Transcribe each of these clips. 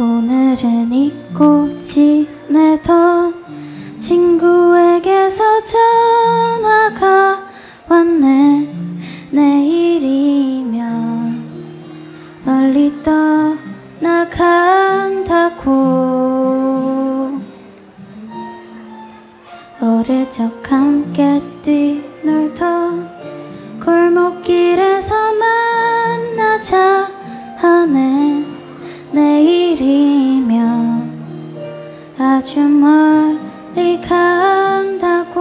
오늘은 잊고 지내던 친구에게서 전화가 왔네. 내일이면 멀리 떠나간 아주 멀리 간다고.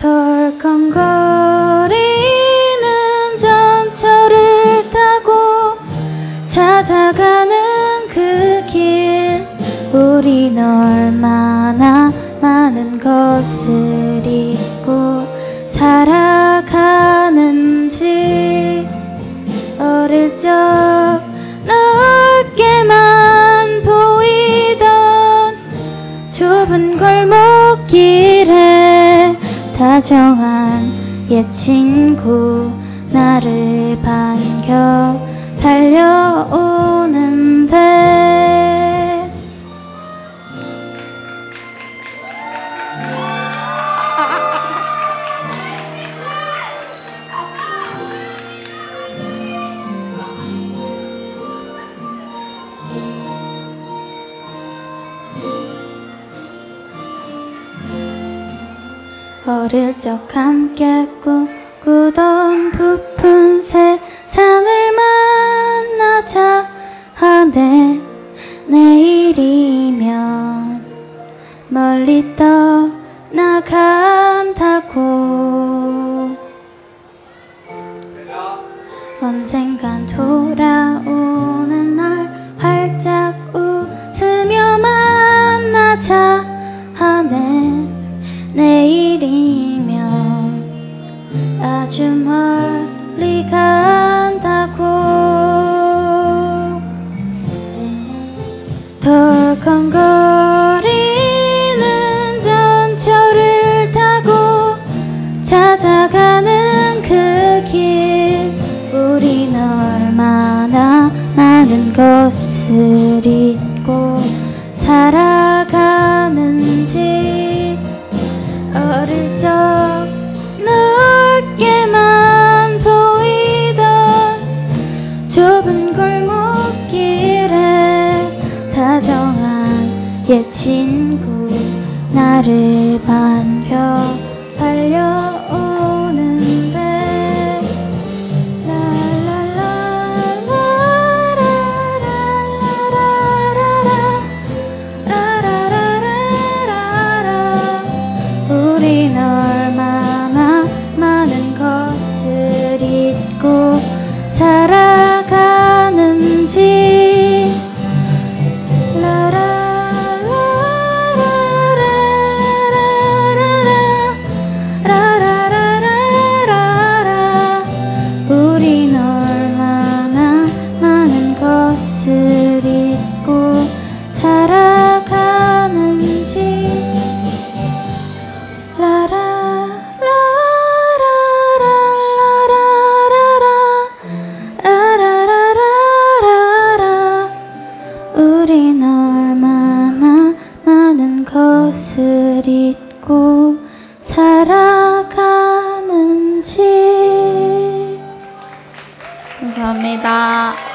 덜컹거리는 전철을 타고 찾아가는 그 길. 우린 얼마나 많은 것을 잊고 살아 다정한 옛 친구 나를 반겨 달려오는 어릴 적 함께 꿈꾸던 부푼 세상을 만나자 하네. 내일이면 멀리 떠나간 내일이면 아주 멀리 간다고. 덜컹거리는 전철을 타고 찾아가는 그 길. 우린 얼마나 많은 것을 잊 옛 친구 나를 반겨 달려오는데. 우린 얼마나 많은 것을 잊고 살아 우린 얼마나 많은 것을 잊고 살아가는지 감사합니다.